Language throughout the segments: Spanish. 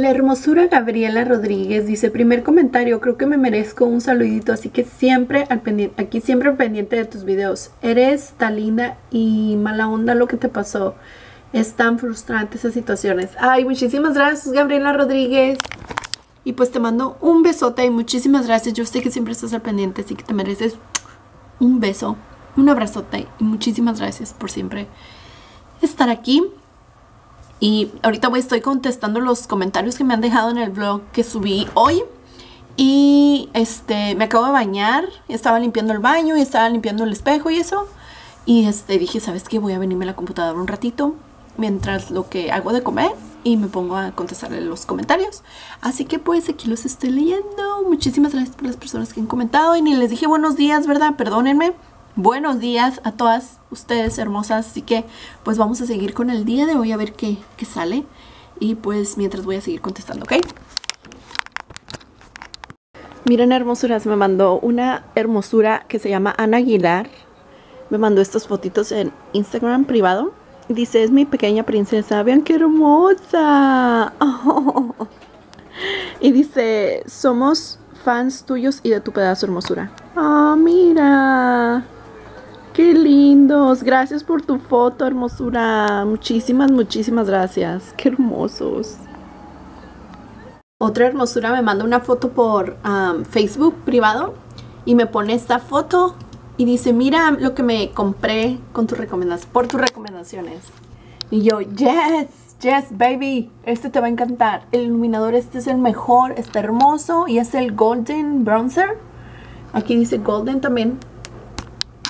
La hermosura Gabriela Rodríguez dice, primer comentario, creo que me merezco un saludito, así que siempre al pendiente, aquí siempre pendiente de tus videos. Eres tan linda y mala onda lo que te pasó. Es tan frustrante esas situaciones. Ay, muchísimas gracias Gabriela Rodríguez. Y pues te mando un besote y muchísimas gracias. Yo sé que siempre estás al pendiente, así que te mereces un beso, un abrazote y muchísimas gracias por siempre estar aquí. Y ahorita voy, estoy contestando los comentarios que me han dejado en el blog que subí hoy. Y este, me acabo de bañar, estaba limpiando el baño y estaba limpiando el espejo y eso. Y este, dije, ¿sabes qué? Voy a venirme a la computadora un ratito mientras lo que hago de comer y me pongo a contestarle los comentarios. Así que pues aquí los estoy leyendo. Muchísimas gracias por las personas que han comentado y ni les dije buenos días, ¿verdad? Perdónenme. Buenos días a todas ustedes hermosas. Así que pues vamos a seguir con el día de hoy a ver qué, qué sale. Y pues mientras voy a seguir contestando, ¿ok? Miren hermosuras, me mandó una hermosura que se llama Ana Aguilar. Me mandó estas fotitos en Instagram privado. Dice, es mi pequeña princesa. Vean qué hermosa. Y dice, somos fans tuyos y de tu pedazo hermosura. Ah, mira. Qué lindos. Gracias por tu foto, hermosura. Muchísimas, muchísimas gracias. Qué hermosos. Otra hermosura me manda una foto por Facebook privado y me pone esta foto y dice, mira lo que me compré con recomendaciones, por tus recomendaciones. Y yo, yes, yes, baby, este te va a encantar. El iluminador este es el mejor, está hermoso y es el Golden Bronzer. Aquí dice Golden también.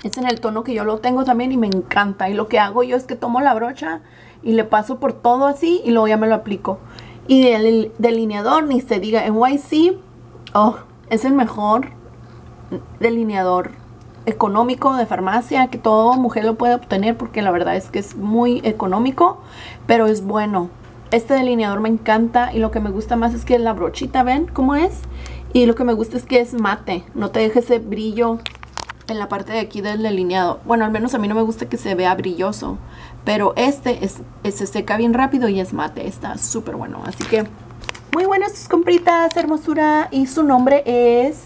Es en el tono que yo lo tengo también y me encanta. Y lo que hago yo es que tomo la brocha y le paso por todo así y luego ya me lo aplico. Y el delineador, ni se diga, en YC, oh, es el mejor delineador económico de farmacia que toda mujer lo puede obtener porque la verdad es que es muy económico, pero es bueno. Este delineador me encanta y lo que me gusta más es que la brochita, ¿ven cómo es? Y lo que me gusta es que es mate, no te deje ese brillo en la parte de aquí del delineado. Bueno, al menos a mí no me gusta que se vea brilloso, pero este es, se seca bien rápido y es mate, está súper bueno. Así que muy buenas sus compritas, hermosura, y su nombre es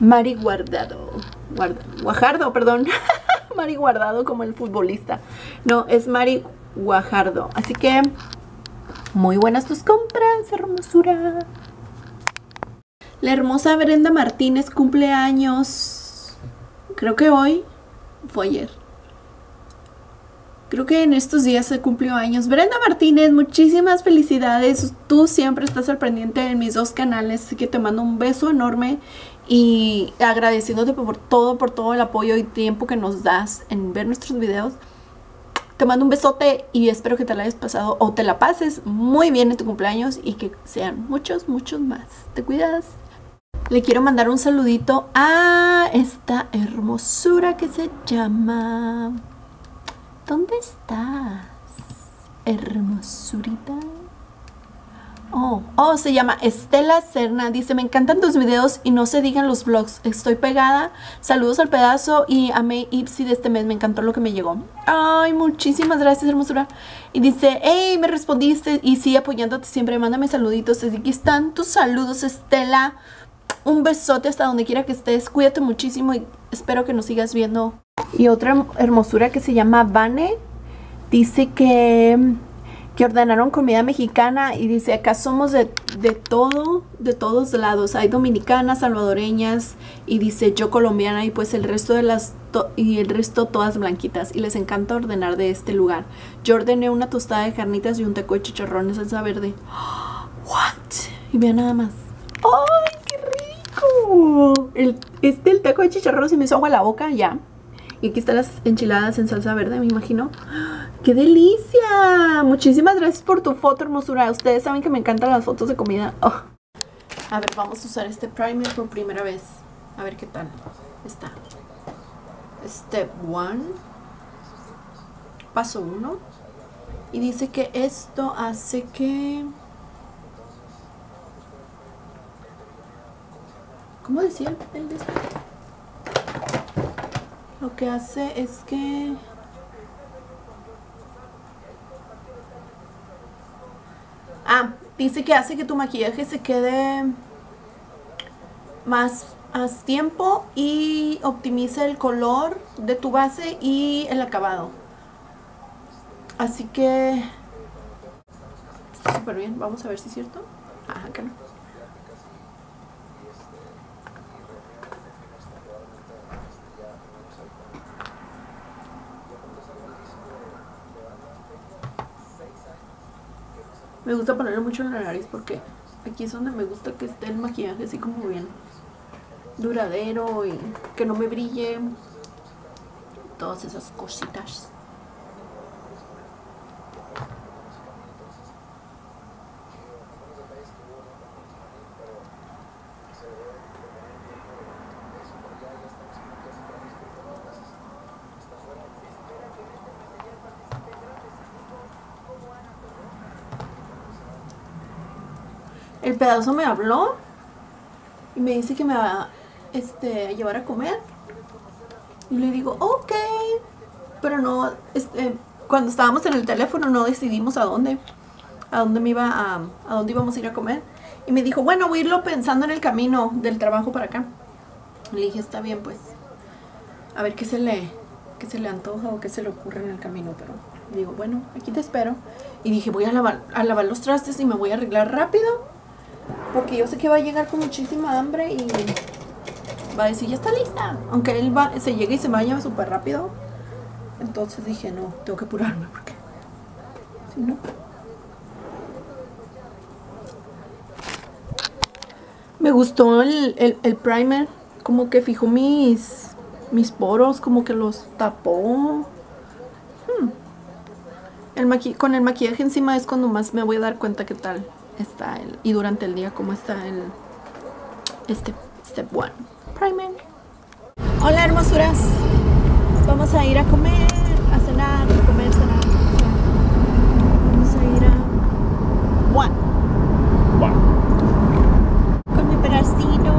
Mari Guardado. Guajardo, perdón. Mari Guardado como el futbolista. No, es Mari Guajardo. Así que muy buenas tus compras, hermosura. La hermosa Brenda Martínez cumple años. Creo que hoy fue ayer. Creo que en estos días se cumplió años. Brenda Martínez, muchísimas felicidades. Tú siempre estás al pendiente en mis dos canales, así que te mando un beso enorme y agradeciéndote por todo, por todo el apoyo y tiempo que nos das en ver nuestros videos. Te mando un besote y espero que te la hayas pasado o te la pases muy bien en tu cumpleaños y que sean muchos, muchos más. Te cuidas. Le quiero mandar un saludito a esta hermosura que se llama... ¿Dónde estás? Hermosurita. Oh, oh, se llama Estela Serna. Dice, me encantan tus videos y no se digan los vlogs. Estoy pegada. Saludos al pedazo y amé Ipsy de este mes. Me encantó lo que me llegó. Ay, muchísimas gracias, hermosura. Y dice, hey, me respondiste y sigue apoyándote siempre. Mándame saluditos. Así que están tus saludos, Estela. Un besote hasta donde quiera que estés. Cuídate muchísimo y espero que nos sigas viendo. Y otra hermosura que se llama Vane. Dice que que ordenaron comida mexicana y dice, acá somos de, todo, de todos lados. Hay dominicanas, salvadoreñas y dice yo colombiana y pues el resto de las, y el resto todas blanquitas. Y les encanta ordenar de este lugar. Yo ordené una tostada de carnitas y un taco de chicharrones salsa verde. What? Y vean nada más. ¡Ay, El, este, el taco de chicharrones se me hizo agua la boca ya. Y aquí están las enchiladas en salsa verde, me imagino. ¡Qué delicia! Muchísimas gracias por tu foto, hermosura. Ustedes saben que me encantan las fotos de comida. Oh. A ver, vamos a usar este primer por primera vez. A ver qué tal está. Step 1. Paso 1. Y dice que esto hace que... ¿Cómo decía el de Lo que hace es que... Ah, Dice que hace que tu maquillaje se quede más, tiempo y optimiza el color de tu base y el acabado. Así que súper bien. Vamos a ver si es cierto. Ajá, que no. Me gusta ponerlo mucho en la nariz porque aquí es donde me gusta que esté el maquillaje así como bien duradero y que no me brille. Todas esas cositas. El pedazo me habló y me dice que me va este, a llevar a comer. Y le digo, ok, pero no, este, cuando estábamos en el teléfono no decidimos a dónde, a dónde me iba a, a dónde íbamos a ir a comer. Y me dijo, bueno, voy a irlo pensando en el camino del trabajo para acá. Le dije, está bien, pues, a ver qué se le, qué se le antoja o qué se le ocurre en el camino, pero digo, bueno, aquí te espero. Y dije, voy a lavar, a lavar los trastes y me voy a arreglar rápido porque yo sé que va a llegar con muchísima hambre y va a decir, ya está lista. Aunque él va, se llega y se baña súper rápido. Entonces dije, no, tengo que apurarme porque si no. Me gustó el, el, primer, como que fijó mis, mis poros, como que los tapó. Hmm. Con el maquillaje encima es cuando más me voy a dar cuenta qué tal está el, y durante el día cómo está el este step one primer. Hola hermosuras. Vamos a ir a comer a cenar a comer cenar. Vamos a ir a one con mi pedacito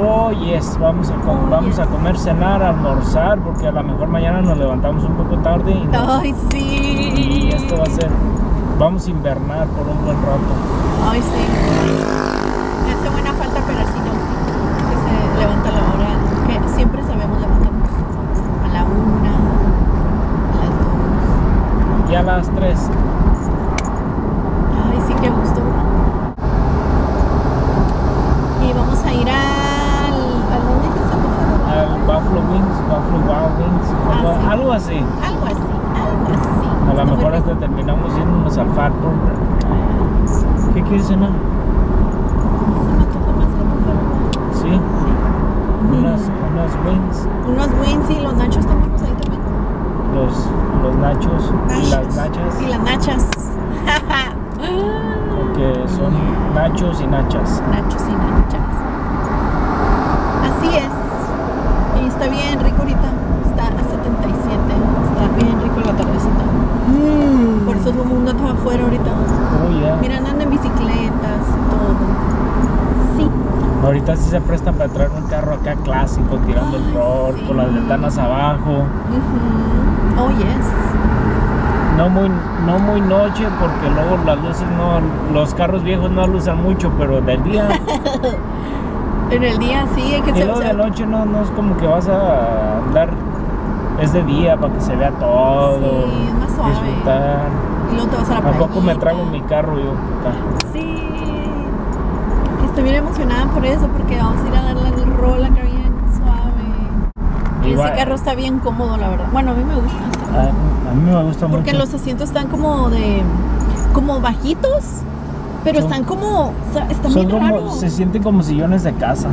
Oh, yes, vamos a, com- Oh, vamos yes. a comer, cenar, almorzar, porque a lo mejor mañana nos levantamos un poco tarde y, no- ay sí. Y esto va a ser, vamos a invernar por un buen rato. ay sí me hace buena falta el pedacito que se levanta la hora que siempre sabemos levantarnos a la una a las dos Y a las 3, Ay, sí, qué gusto. Y vamos a ir al. ¿A dónde que está al Buffalo Wings, Buffalo Wild Wings, algo, Ah, sí. así. Algo así, algo así. A lo Está muy mejor rico. hasta terminamos yéndonos al Fat Burger. ¿Qué quieres cenar? Se me antoja más el buffalo. Sí, Sí. unas, unas wings, Unos wings y los nachos buenos ahí también. los, los nachos y las Nachos. nachas, Y las nachas. porque son nachos y nachas. nachos y nachas. Así es. Y está bien rico ahorita. Está a 77. Está bien rico la tardecita. Por eso todo el mundo está afuera ahorita. Oh, yeah. Mira, andan en bicicletas y todo. Sí. Ahorita sí se presta para traer un carro acá clásico, tirando el rol, sí. con las ventanas abajo. Oh, yes. No muy, no muy noche porque luego las luces no, los carros viejos no lucen mucho, pero del día En el día sí hay que y luego de noche no, no es como que vas a andar, es de día para que se vea todo, Sí, es más suave. disfrutar. Y luego te vas a la ¿A poco me traigo mi carro yo? acá? Sí. Estoy bien emocionada por eso, porque vamos a ir a darle el rol acá bien suave. Igual- ese carro está bien cómodo, la verdad. Bueno, a mí me gusta. A, a mí me gusta Porque mucho. los asientos están como de. como bajitos, pero Son- están como. están Son bien como, raros. se sienten como sillones de casa.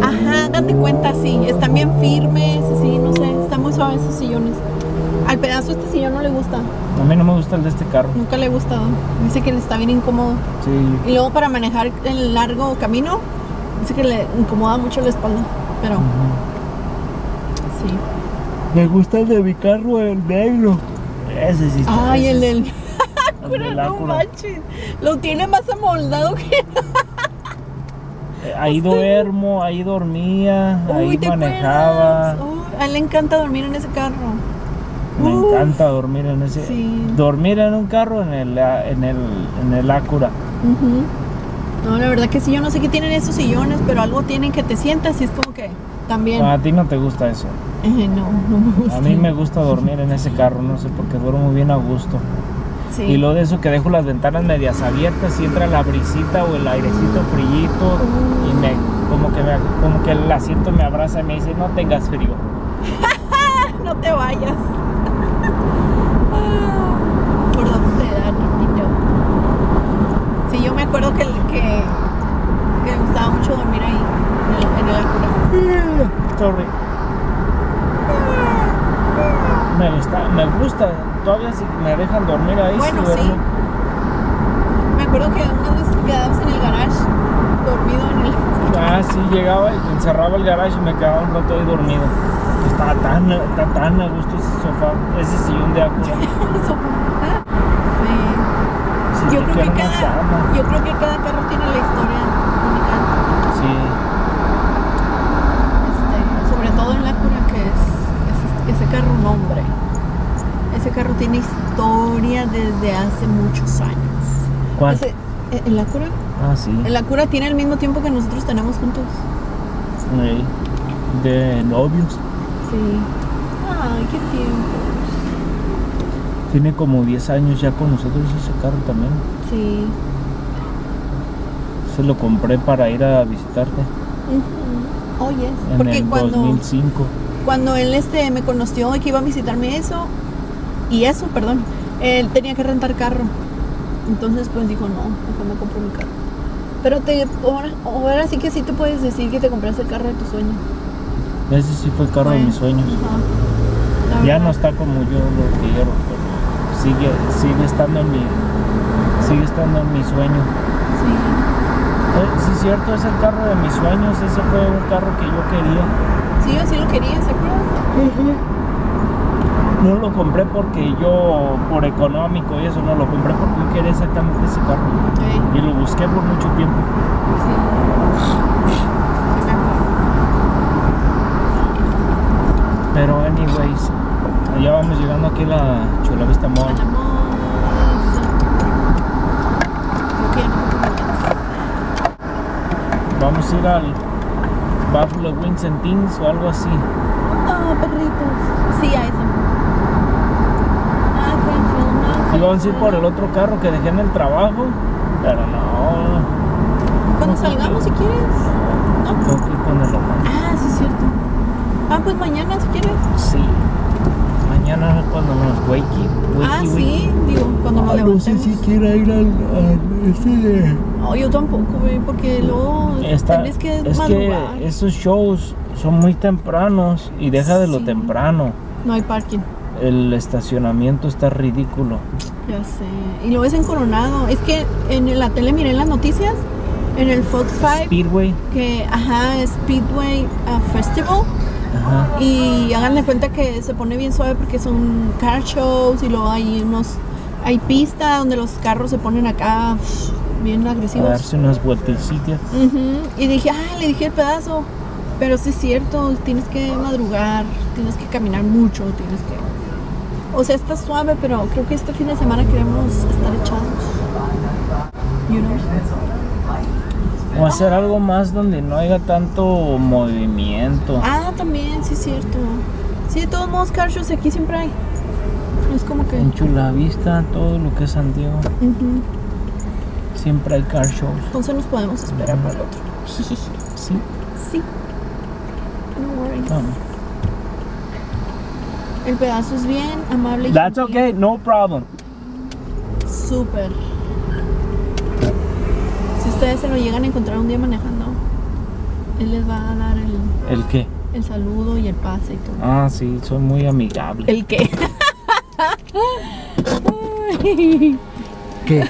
Ajá, date cuenta, sí. Están bien firmes, sí, no sé. Están muy suaves esos sillones. Al pedazo este sillón no le gusta. A mí no me gusta el de este carro. Nunca le ha gustado. Dice que le está bien incómodo. Sí. Y luego para manejar el largo camino, dice que le incomoda mucho la espalda. Pero sí. Me gusta el de mi carro, el negro. Ese sí está. Ay, ese el del. del no Acura. manches. Lo tiene más amoldado que. Eh, Ahí duermo, ahí dormía, ahí Uy, ¿te manejaba. Uy, a él le encanta dormir en ese carro. Me Uf. encanta dormir en ese. Sí. Dormir en un carro en el, en el, en el Acura. Ujú. No, la verdad que sí, yo no sé qué tienen esos sillones, pero algo tienen que te sientas y es como que también. A ti no te gusta eso. Eh, no, no me gusta. A mí me gusta dormir en ese carro, no sé, porque duermo muy bien a gusto. Sí. Y lo de eso que dejo las ventanas medias abiertas y entra la brisita o el airecito frillito y me como que me, como que el asiento me abraza y me dice no tengas frío. no te vayas. Ah, ¿Por dónde te da, niño? Sí, yo me acuerdo que, que, que me gustaba mucho dormir ahí, en el, en el Acura. Sorry. Me gusta, me gusta. Todavía si me dejan dormir ahí. Bueno, sí, sí. duermo. Me acuerdo que unas veces quedábamos en el garage, dormido en el... Ah, sí, llegaba y encerraba el garage y me quedaba un rato ahí dormido. Estaba tan, está tan a gusto ese sofá, ese sillón de. Sí. Sí, Yo creo, que cada, cama. yo creo que cada carro tiene la historia única. Sí. Este, sobre todo en la cura que es, es- ese carro un hombre. Ese carro tiene historia desde hace muchos años. ¿Cuál? Ese- eh, en la cura, Ah, sí. en la cura tiene el mismo tiempo que nosotros tenemos juntos. De novios. Sí. Ay, qué tiempo. Tiene como 10 años ya con nosotros ese carro también. Sí. Se lo compré para ir a visitarte Ujú. Oh, en Porque el cuando, 2005. cuando él este, me conoció y que iba a visitarme eso, y eso, perdón, él tenía que rentar carro. Entonces pues dijo, no, mejor me compro mi carro. Pero te, ahora, ahora sí que sí te puedes decir que te compraste el carro de tu sueño. Ese sí fue el carro de mis sueños. Ajá. La Ya no está como yo lo quiero, pero sigue, sigue estando en mi, sigue estando en mi sueño. Sí. Eh, sí, es cierto, es el carro de mis sueños. Ese fue un carro que yo quería. Sí, yo sí lo quería, ¿se acuerdan? No lo compré porque yo, por económico y eso, no lo compré porque yo quería exactamente ese carro. Sí. Y lo busqué por mucho tiempo. Sí. Pero, anyways, ya vamos llegando aquí a la Chula Vista Mall. No. Vamos a ir al Buffalo Wings and Things o algo así. Ah, perritos. Sí, a eso. Vamos a ir por el otro carro que dejé en el trabajo. Pero no, Cuando salgamos, si quieres. ¿No? tengo que ir con el romance. Ah, sí, es cierto. Ah, pues mañana, si quieres. Sí. Mañana cuando nos wakey, wakey, Ah, sí, wakey. digo, cuando nos Ah, no sé si quiera ir al, al este de... No, yo tampoco, güey, porque luego tienes que es madrugar. que esos shows son muy tempranos y deja de lo temprano. No hay parking. El estacionamiento está ridículo. Ya sé. Y lo ves en Coronado. Es que en la tele miré las noticias, en el Fox 5, Speedway. que, ajá, Speedway uh, Festival. Ajá. Y háganle cuenta que se pone bien suave porque son car shows y luego hay unos. Hay pista donde los carros se ponen acá bien A agresivos. darse unas vueltecillas. Ujú, Y dije, ah, le dije el pedazo. Pero sí es cierto, tienes que madrugar, tienes que caminar mucho, tienes que. O sea, está suave, pero creo que este fin de semana queremos estar echados. You know? O hacer algo más donde no haya tanto movimiento. Ah, también, sí es cierto. Sí, de todos modos, car shows aquí siempre hay. Es como que. En Chulavista, todo lo que es San Diego, Ujú. siempre hay car shows. Entonces nos podemos esperar para el otro. Sí. Sí. No worries. Vamos. El pedazo es bien amable y That's gentil. okay, no problem. Súper. Si ustedes se lo llegan a encontrar un día manejando, él les va a dar el, ¿El qué? el saludo y el pase y todo. Ah, sí, soy muy amigable. ¿El qué? ¿Qué?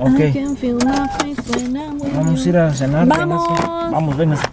Ok, vamos a ir a cenar. Vamos. véngase. Vamos, véngase.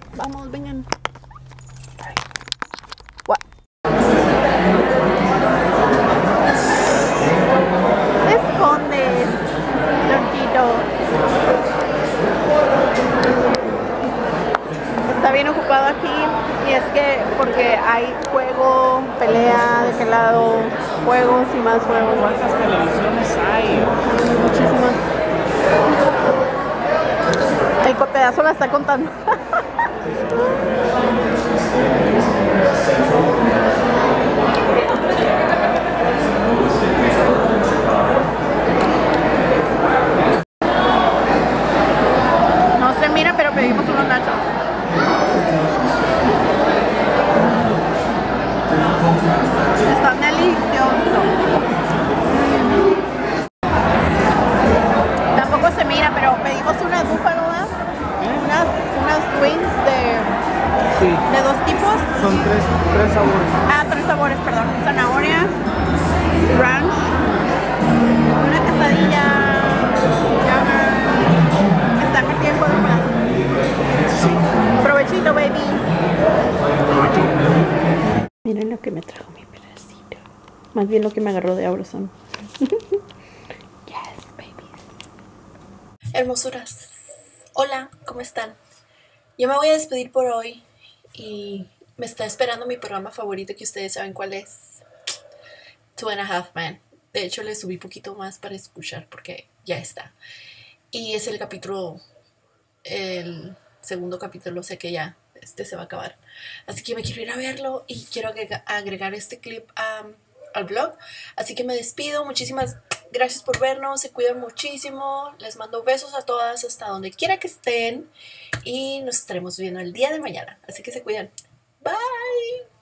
Más bien lo que me agarró de Abrazón. yes, babies. Hermosuras. Hola, ¿cómo están? Yo me voy a despedir por hoy y me está esperando mi programa favorito que ustedes saben cuál es. Two and a Half Men. De hecho, le subí poquito más para escuchar porque ya está. Y es el capítulo, el segundo capítulo, sé que ya este se va a acabar. Así que me quiero ir a verlo y quiero agrega- agregar este clip a- al blog. Así que me despido. Muchísimas gracias por vernos. Se cuidan muchísimo. Les mando besos a todas hasta donde quiera que estén. Y nos estaremos viendo el día de mañana. Así que se cuidan. Bye.